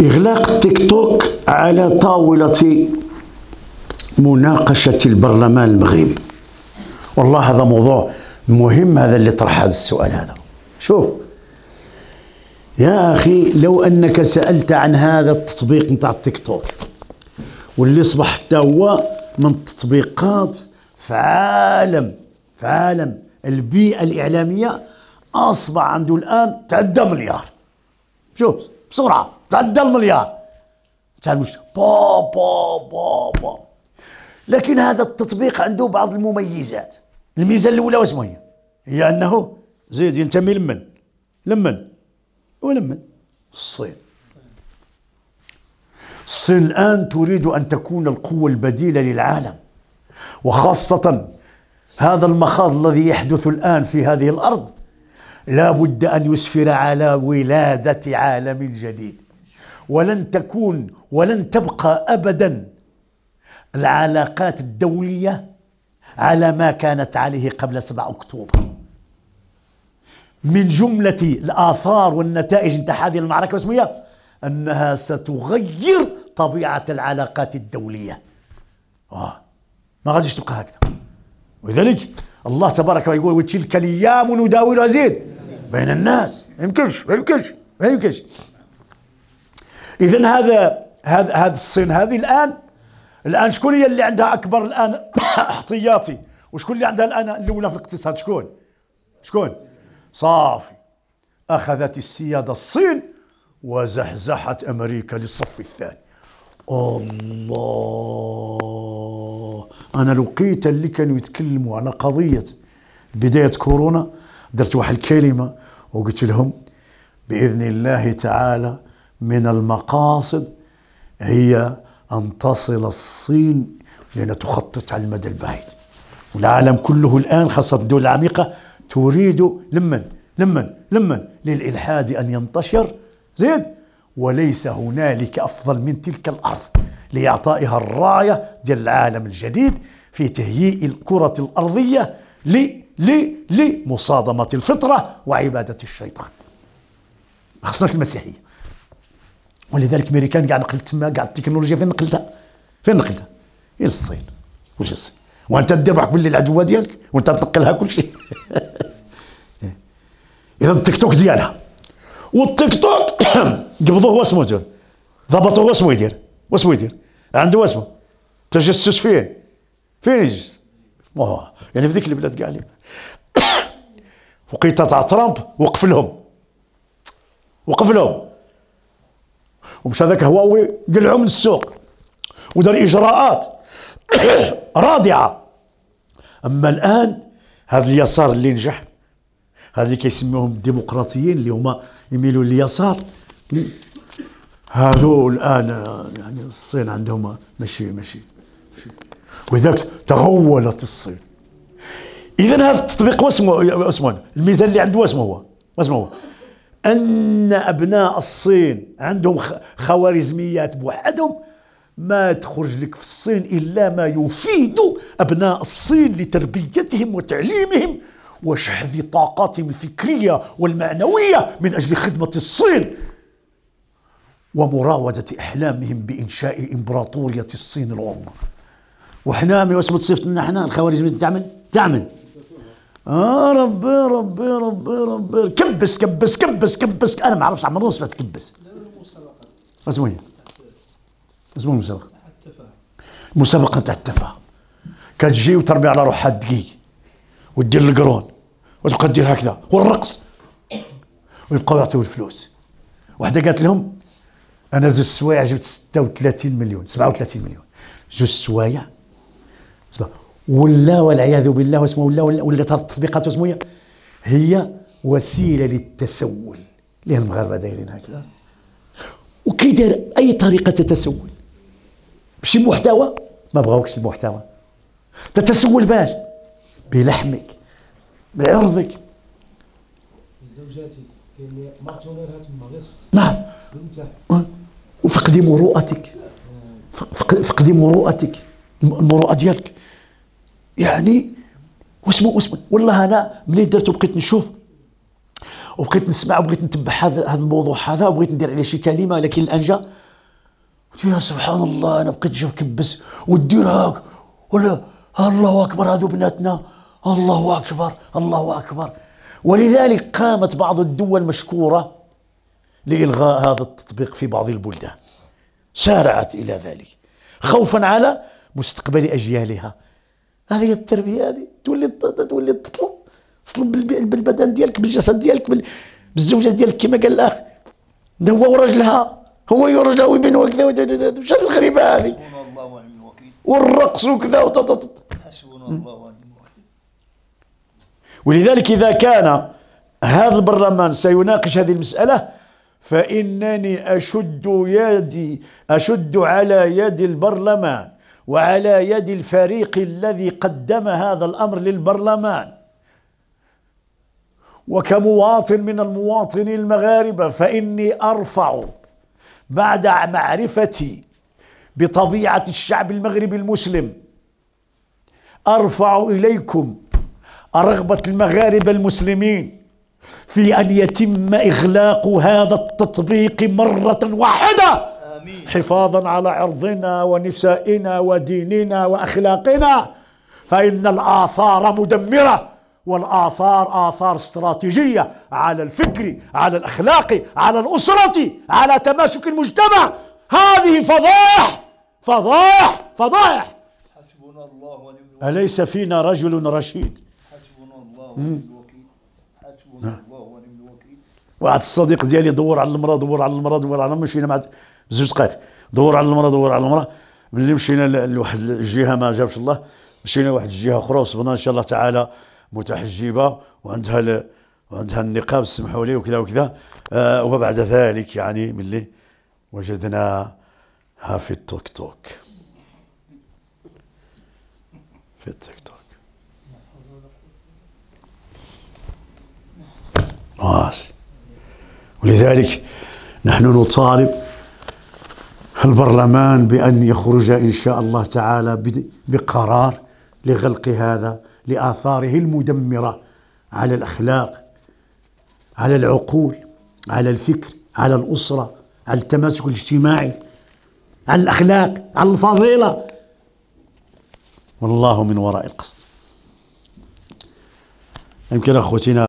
إغلاق التيك توك على طاولة مناقشة البرلمان المغربي والله هذا موضوع مهم هذا اللي طرح هذا السؤال هذا. شوف يا أخي لو أنك سألت عن هذا التطبيق نتاع التيك توك واللي أصبح حتى هو من التطبيقات في عالم في عالم البيئة الإعلامية أصبح عنده الآن تعدى مليار شوف بسرعة. تعدى المليار. تاع المش با با با با. لكن هذا التطبيق عنده بعض المميزات. الميزة الأولى واسمها هي؟ هي أنه زيد ينتمي لمن؟ لمن؟ ولمن الصين. الصين الآن تريد أن تكون القوة البديلة للعالم. وخاصة هذا المخاض الذي يحدث الآن في هذه الأرض لا بد أن يسفر على ولادة عالم جديد. ولن تكون ولن تبقى أبدا. العلاقات الدولية على ما كانت عليه قبل 7 أكتوبر. من جملة الآثار والنتائج نتاع هذه المعركة اسمها أنها ستغير طبيعة العلاقات الدولية. آه. ما غاديش تبقى هكذا. ولذلك الله تبارك يقول وتلك الأيام نداولها زيد بين الناس. ما يمكنش ما يمكنش ما يمكنش. إذا هذا هذا هذا الصين هذه الآن الآن شكون هي اللي عندها أكبر الآن احتياطي؟ وشكون اللي عندها الآن الأولى في الاقتصاد؟ شكون؟ شكون؟ صافي. أخذت السيادة الصين وزحزحت أمريكا للصف الثاني. الله. أنا لقيت اللي كانوا يتكلموا على قضية بداية كورونا درت واحد الكلمة وقلت لهم بإذن الله تعالى من المقاصد هي أن تصل الصين لأن تخطط على المدى البعيد. والعالم كله الآن خاصة الدول العميقة تريد لمن؟ لمن؟ لمن؟ للإلحاد أن ينتشر. زيد وليس هنالك أفضل من تلك الأرض لإعطائها الراية ديال العالم الجديد في تهيئ الكرة الأرضية ل ل لمصادمة الفطرة وعبادة الشيطان. ما خصناش المسيحية. ولذلك ميريكان قاعد نقلت تما قاعد التكنولوجيا فين نقلتها؟ فين نقلتها؟ هي الصين. وش الصين؟ وأنت دير روحك باللي العدوه ديالك وأنت تنقلها كل شيء. إذا التيك توك ديالها. والتيك توك قبضوه هو اسمه ضبطوه هو يدير. واسمه يدير. عنده اسمه. تجسس فين؟ فين يجلس؟ يعني في ذيك البلاد كاع وقيته تاع ترامب وقف لهم. وقف لهم. ومشى ذاك هواوي قلعوا من السوق ودار إجراءات رادعة. أما الآن هذا اليسار اللي نجح هذا اللي كيسميوهم الديمقراطيين اللي هما يميلوا لليسار. هذو الآن يعني الصين عندهم ماشي ماشي ماشي. ولذلك تغولت الصين. اذا هذا التطبيق واسمه اسمه الميزان اللي عنده واسمه هو واسمه هو. أن أبناء الصين عندهم خوارزميات بوحدهم ما تخرج لك في الصين إلا ما يفيد أبناء الصين لتربيتهم وتعليمهم وشحذ طاقاتهم الفكرية والمعنوية من أجل خدمة الصين ومراودة أحلامهم بإنشاء إمبراطورية الصين العظمى. وحنا من واسمة صفتنا حنا الخوارزمية تعمل؟ تعمل. آه ربي ربي ربي ربي كبس كبس كبس كبس. أنا ما أعرفش عمري سمعت كبس. اسمه إيه؟ اسمه المسابقة مسابقة تاع التفاهة كتجي وترمي على روحها الدقيق ودير القرون وتبقى دير هكذا والرقص. ويبقاو يعطيو الفلوس. واحدة قالت لهم أنا زوج سوايع جبت 36 مليون 37 مليون. زوج سوايع؟ ولا والعياذ بالله واسمه ولا ولا التطبيقات اسمه هي وسيلة للتسول. اللي المغاربه دايرين هكذا؟ وكي داير أي طريقة تتسول بشي محتوى؟ ما بغاوكش المحتوى تتسول باش. بلحمك بعرضك. زوجاتي نعم. وفقدي مروءتك. فقدي مروءتك. المروءة ديالك. يعني واسمه واسمه والله أنا ملي درت وبقيت نشوف؟ وبقيت نسمع وبغيت نتبع هذا هذا الموضوع هذا وبغيت ندير عليه شي كلمة لكن الآن جا. يا سبحان الله أنا بقيت نشوف كبس. ودير هاك ولا الله أكبر هذو بناتنا. الله أكبر الله أكبر. ولذلك قامت بعض الدول مشكورة لإلغاء هذا التطبيق في بعض البلدان. سارعت إلى ذلك. خوفا على مستقبل أجيالها. هذه التربية هذه. تولي تولي تطلب تطلب بالبدن ديالك بالجسد ديالك بالزوجة ديالك كما قال الأخ. هو ورجلها هو يرجع ويبين وكذا وش الغريبة هذه؟ والرقص وكذا الوكيل ولذلك إذا كان هذا البرلمان سيناقش هذه المسألة فإنني أشد يدي أشد على يد البرلمان. وعلى يد الفريق الذي قدم هذا الأمر للبرلمان. وكمواطن من المواطنين المغاربة فإني أرفع بعد معرفتي بطبيعة الشعب المغربي المسلم أرفع إليكم رغبة المغاربة المسلمين في أن يتم إغلاق هذا التطبيق مرة واحدة. حفاظا على عرضنا ونسائنا وديننا وأخلاقنا. فإن الآثار مدمرة والآثار آثار استراتيجية على الفكر على الأخلاق على الأسرة على تماسك المجتمع. هذه فضائح فضائح فضائح. حسبنا الله ونعم أليس فينا رجل رشيد؟ حسبنا الله ونعم الوكيل. حسبنا الوكيل واحد الصديق ديالي دور على المراه دور على المراه دور على مشينا مع زوج دقائق. دور على المراه دور على المراه ملي مشينا لواحد الجهة ما جابش الله مشينا لواحد الجهة أخرى وصبنا إن شاء الله تعالى متحجبة وعندها وعندها النقاب سمحوا لي وكذا وكذا. آه وبعد ذلك يعني ملي وجدناها في التوك توك. في التيك توك. ماشي. ولذلك نحن نطالب البرلمان بأن يخرج إن شاء الله تعالى بقرار لغلق هذا لآثاره المدمرة على الأخلاق على العقول على الفكر على الأسرة على التماسك الاجتماعي على الأخلاق على الفضيلة. والله من وراء القصد. يمكن أخوتنا